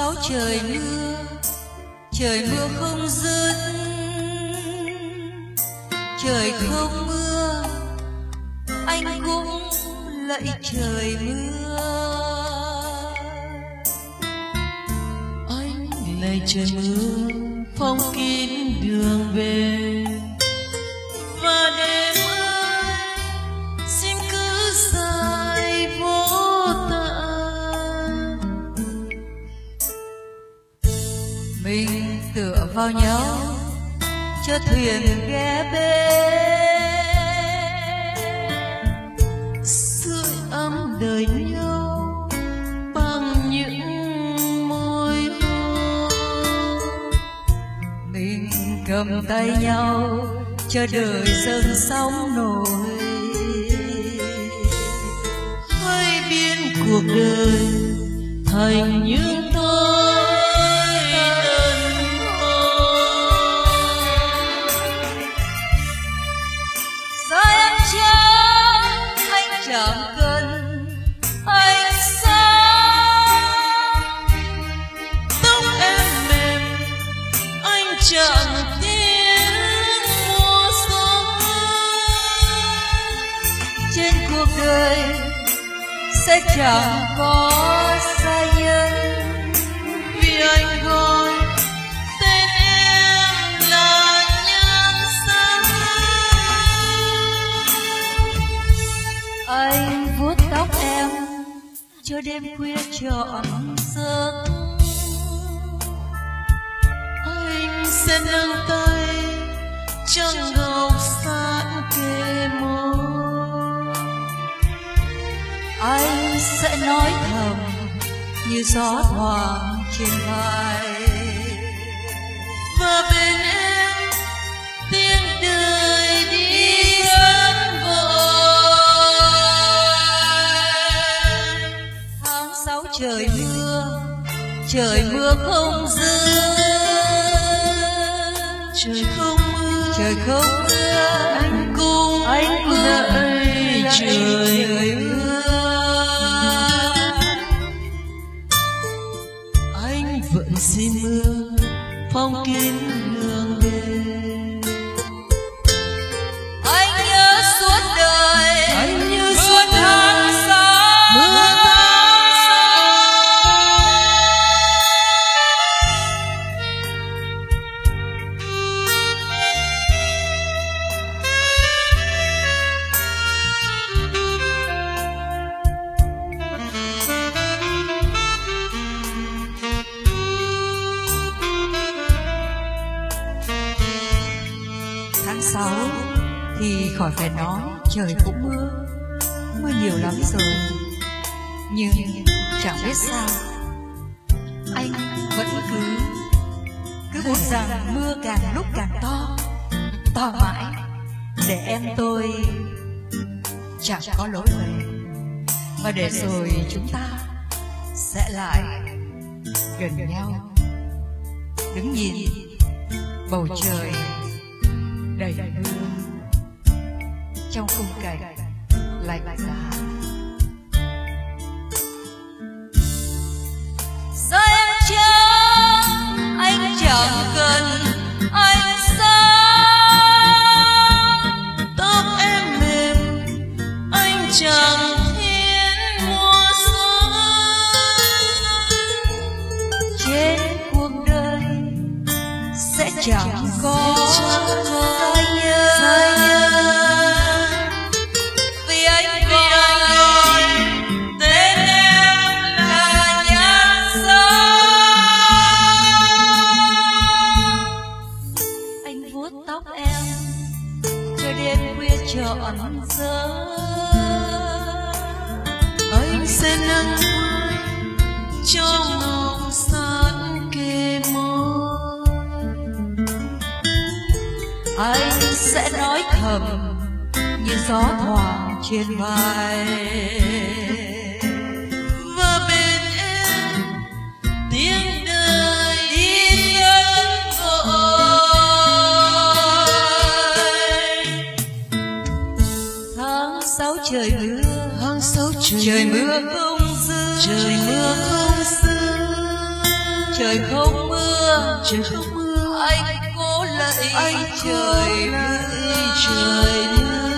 sáu trời mưa trời mưa không dứt. Trời không mưa, anh cũng lạy trời mưa. Anh lạy trời mưa, phong kín đường về. Và đêm mình tựa vào nhau, cho thuyền ghé bên sưởi ấm đời nhau bằng những môi hôn mình cầm tay nhau cho đời dâng sóng nổi. Hãy biến cuộc đời thành những sẽ chẳng có xa nhân vì anh gọi tên em là nhân sắc anh vuốt tóc em, cho đêm khuya trọn giấc. Sẽ nâng tay trăng ngọc sáng kề môi. Anh sẽ nói thầm như gió thoảng trên vai. Và bên em, tiếng đời đi rất vội. Tháng sáu trời mưa trời mưa không dứt trời không mưa trời không mưa anh cũng anh trời trời mưa anh vẫn xin mưa phong kín thì khỏi phải nói, trời cũng mưa mưa nhiều lắm rồi. Nhưng chẳng biết sao, anh vẫn cứ cứ muốn rằng mưa càng lúc càng to to mãi, để em tôi chẳng có lối về. Và để rồi chúng ta sẽ lại gần nhau. Đứng nhìn, bầu trời đầy mưa trong khung cảnh lạnh giá giờ em chẳng anh chẳng cần anh xa. Tóc em mềm, anh chẳng thiên mùa xuân. Trên cuộc đời sẽ chẳng có còn dơ anh sẽ nâng cho ngọc sát kề môi. Anh sẽ nói thầm như gió thoảng trên vai. Trời, mưa không dứt trời không mưa trời không mưa anh cố lấy anh trời trời mưa trời mưa